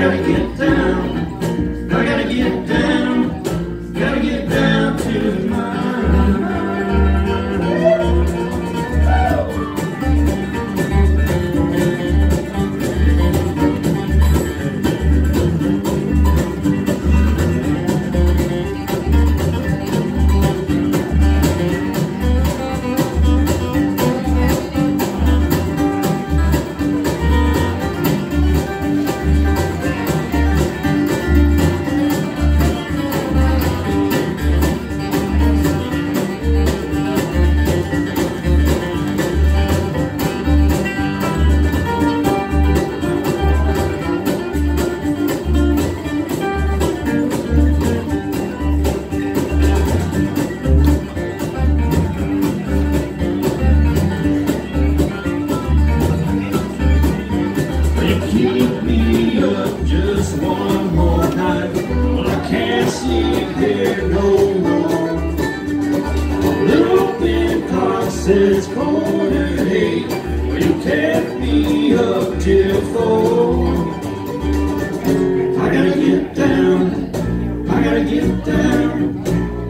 gotta get down. one more night. Well, I can't sleep here no more. Little Looping clock says quarter eight. Well, you kept me up till four. I gotta get down. I gotta get down.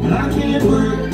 But I can't work.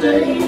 stay